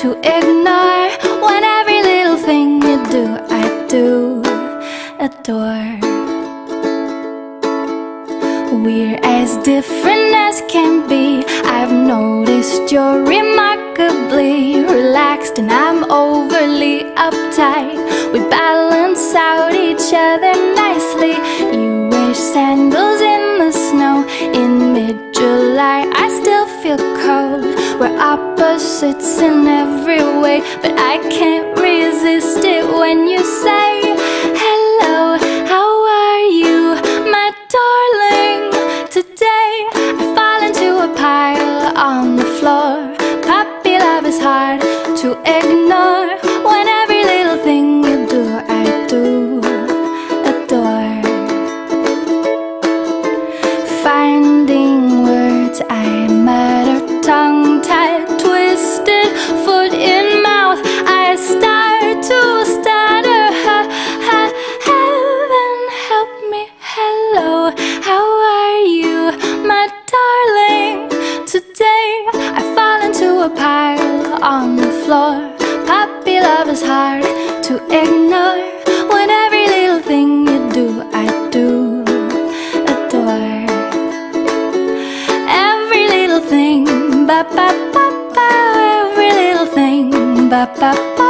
to ignore. When every little thing you do, I do adore. We're as different as can be. I've noticed you're remarkably relaxed, and I'm overly uptight. We balance out each other nicely. You wear sandals in the snow in mid We're opposites in every way, but I can't resist it when you say hello. How are you, my darling? Today I fall into a pile on the floor. Puppy love is hard to ignore. On the floor. Puppy love is hard to ignore. When every little thing you do, I do adore. Every little thing, ba ba ba ba. Every little thing, ba ba ba